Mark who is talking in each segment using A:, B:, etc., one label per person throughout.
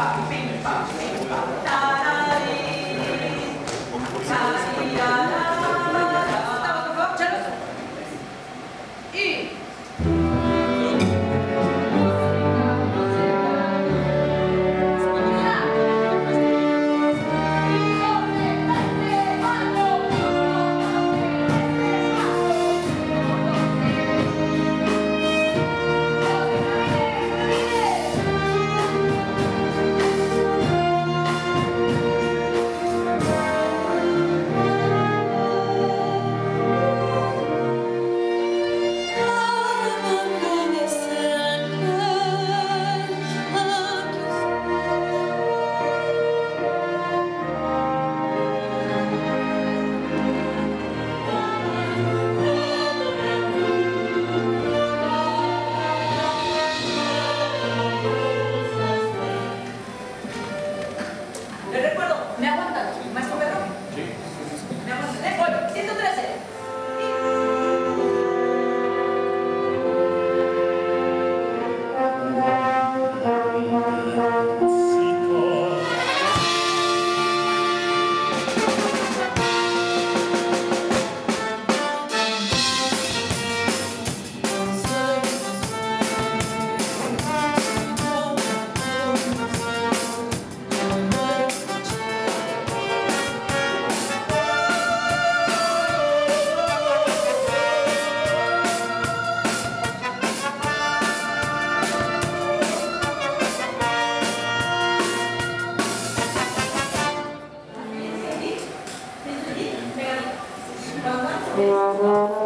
A: pam, pim, pam, pim, pam, tarari, tarari. Yeah.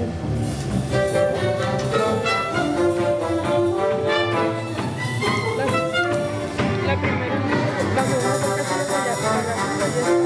A: La, la primera, la segunda, la tercera, la cuarta, la quinta,